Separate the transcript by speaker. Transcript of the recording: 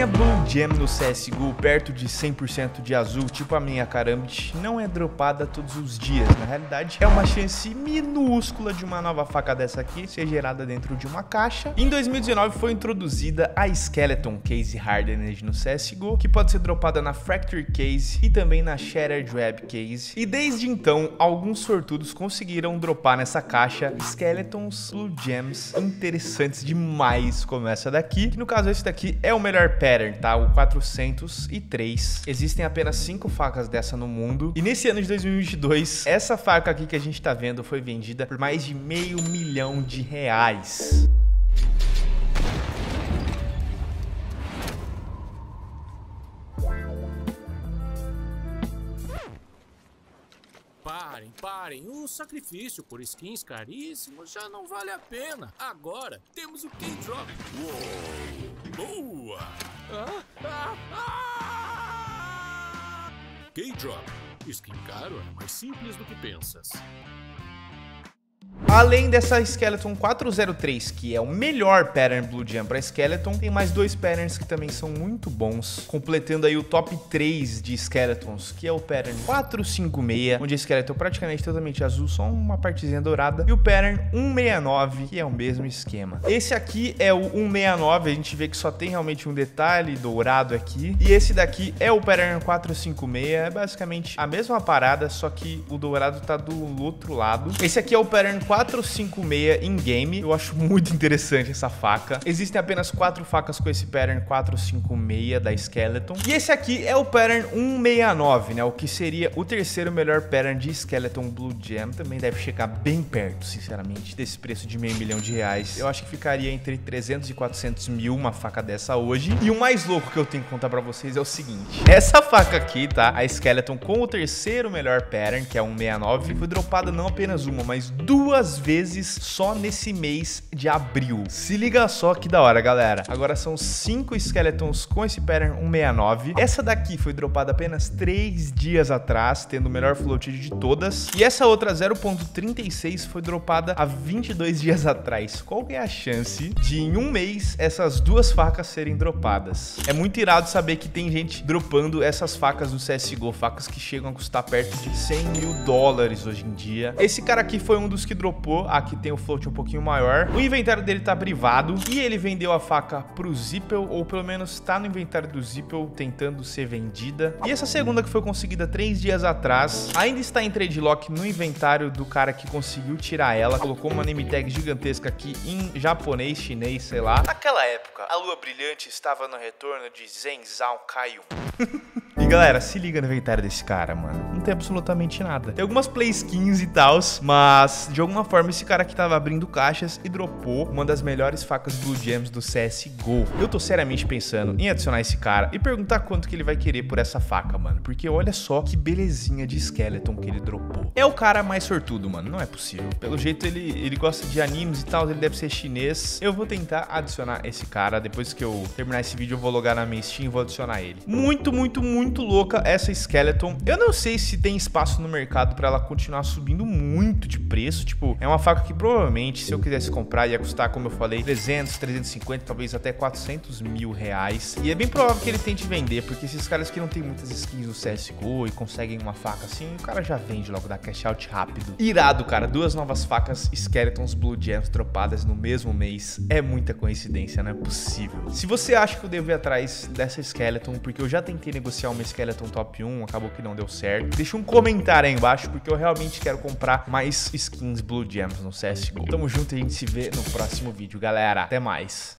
Speaker 1: faquinha Blue Gem no CSGO perto de 100% de azul, tipo a minha Karambit, não é dropada todos os dias. Na realidade, é uma chance minúscula de uma nova faca dessa aqui ser gerada dentro de uma caixa. Em 2019 foi introduzida a Skeleton Case Hardened no CSGO, que pode ser dropada na Fracture Case e também na Shattered Web Case. E desde então, alguns sortudos conseguiram dropar nessa caixa Skeletons Blue Gems interessantes demais, como essa daqui, que no caso esse daqui é o melhor pattern, tá? O 403. Existem apenas 5 facas dessa no mundo. E nesse ano de 2022, essa faca aqui que a gente tá vendo foi vendida por mais de meio milhão de reais.
Speaker 2: Parem, parem. O sacrifício por skins caríssimos já não vale a pena. Agora temos o K-Drop. Uou! Boa! K-Drop. Skin caro é mais simples do que pensas.
Speaker 1: Além dessa Skeleton 403, que é o melhor pattern Blue Jam para Skeleton, tem mais dois patterns que também são muito bons, completando aí o top 3 de Skeletons, que é o pattern 456, onde a Skeleton é praticamente totalmente azul, só uma partezinha dourada, e o pattern 169, que é o mesmo esquema. Esse aqui é o 169, a gente vê que só tem realmente um detalhe dourado aqui, e esse daqui é o pattern 456, é basicamente a mesma parada, só que o dourado tá do outro lado. Esse aqui é o pattern 456 in game. Eu acho muito interessante essa faca. Existem apenas quatro facas com esse pattern 456 da Skeleton. E esse aqui é o pattern 169, né? O que seria o terceiro melhor pattern de Skeleton Blue Gem. Também deve chegar bem perto, sinceramente, desse preço de meio milhão de reais. Eu acho que ficaria entre 300 e 400 mil uma faca dessa hoje. E o mais louco que eu tenho que contar pra vocês é o seguinte. Essa faca aqui, tá? A Skeleton com o terceiro melhor pattern, que é 169, foi dropada não apenas uma, mas duas duas vezes só nesse mês de abril. Se liga só que da hora, galera. Agora são cinco Skeletons com esse pattern 169. Essa daqui foi dropada apenas 3 dias atrás, tendo o melhor float de todas. E essa outra 0.36 foi dropada há 22 dias atrás. Qual é a chance de em um mês essas duas facas serem dropadas? É muito irado saber que tem gente dropando essas facas do CSGO, facas que chegam a custar perto de 100 mil dólares hoje em dia. Esse cara aqui foi um dos que dropou dropou, aqui tem o float um pouquinho maior. O inventário dele tá privado e ele vendeu a faca pro Zippel, ou pelo menos tá no inventário do Zippel tentando ser vendida. E essa segunda que foi conseguida três dias atrás, ainda está em trade lock no inventário do cara que conseguiu tirar ela. Colocou uma name tag gigantesca aqui em japonês, chinês, sei lá. Naquela época, a lua brilhante estava no retorno de Zenzao Kaiun. E galera, se liga no inventário desse cara, mano. Não tem absolutamente nada. Tem algumas play skins e tals, mas de alguma forma esse cara aqui tava abrindo caixas e dropou uma das melhores facas Blue Gems do CSGO. Eu tô seriamente pensando em adicionar esse cara e perguntar quanto que ele vai querer por essa faca, mano. Porque olha só que belezinha de skeleton que ele dropou. É o cara mais sortudo, mano. Não é possível. Pelo jeito ele, ele gosta de animes e tal, ele deve ser chinês. Eu vou tentar adicionar esse cara. Depois que eu terminar esse vídeo, eu vou logar na minha Steam e vou adicionar ele. Muito, muito, muito muito louca essa Skeleton. Eu não sei se tem espaço no mercado para ela continuar subindo muito de preço. Tipo, é uma faca que provavelmente, se eu quisesse comprar, ia custar, como eu falei, 300, 350, talvez até 400 mil reais. E é bem provável que ele tente vender, porque esses caras que não tem muitas skins no CSGO e conseguem uma faca assim, o cara já vende logo, dá cash out rápido. Irado, cara. Duas novas facas Skeletons Blue Gems dropadas no mesmo mês. É muita coincidência, não é possível. Se você acha que eu devo ir atrás dessa Skeleton, porque eu já tentei negociar uma uma Skeleton Top 1, acabou que não deu certo. Deixa um comentário aí embaixo, porque eu realmente quero comprar mais skins Blue Gems no CSGO. Tamo junto e a gente se vê no próximo vídeo, galera. Até mais.